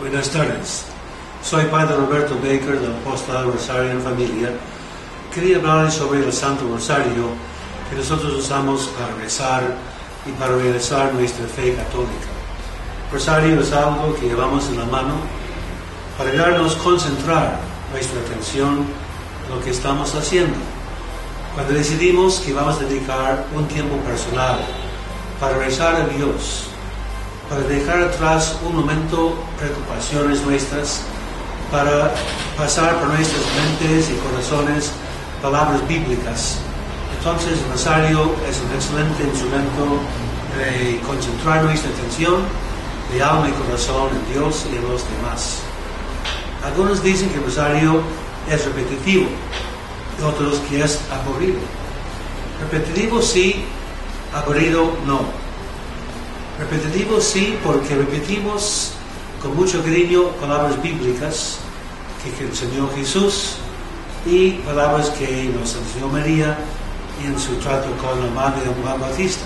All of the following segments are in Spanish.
Buenas tardes. Soy Padre Roberto Baker del Apostolado Rosario en Familia. Quería hablarles sobre el Santo Rosario que nosotros usamos para rezar y para realizar nuestra fe católica. Rosario es algo que llevamos en la mano para ayudarnos a concentrar nuestra atención en lo que estamos haciendo. Cuando decidimos que vamos a dedicar un tiempo personal para rezar a Dios, para dejar atrás un momento preocupaciones nuestras, para pasar por nuestras mentes y corazones palabras bíblicas. Entonces el rosario es un excelente instrumento de concentrar nuestra atención de alma y corazón en Dios y en los demás. Algunos dicen que el rosario es repetitivo y otros que es aburrido. Repetitivo sí, aburrido no. Repetitivo sí, porque repetimos con mucho cariño palabras bíblicas que enseñó Jesús y palabras que nos enseñó María en su trato con la madre de Juan Bautista.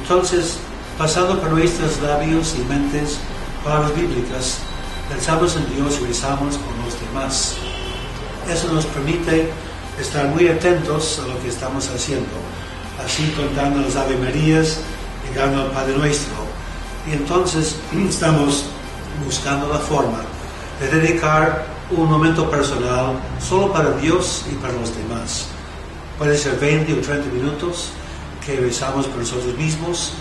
Entonces, pasando por nuestros labios y mentes palabras bíblicas, pensamos en Dios y rezamos por los demás. Eso nos permite estar muy atentos a lo que estamos haciendo, así contando las Ave Marías, llegando al Padre Nuestro. Y entonces estamos buscando la forma de dedicar un momento personal solo para Dios y para los demás. Puede ser 20 o 30 minutos que rezamos por nosotros mismos,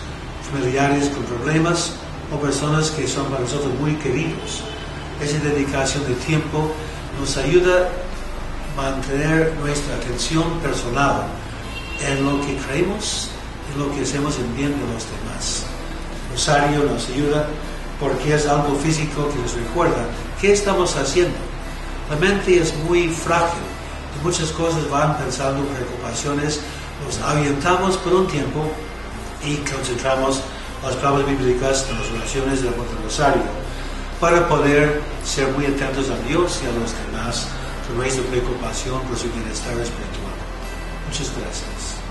familiares con problemas o personas que son para nosotros muy queridos. Esa dedicación de tiempo nos ayuda a mantener nuestra atención personal en lo que creemos, en lo que hacemos en bien de los demás. Rosario nos ayuda porque es algo físico que nos recuerda qué estamos haciendo. La mente es muy frágil y muchas cosas van pensando en preocupaciones, nos ahuyentamos por un tiempo y concentramos las palabras bíblicas en las oraciones del Rosario para poder ser muy atentos a Dios y a los demás con nuestra preocupación por su bienestar espiritual. Muchas gracias.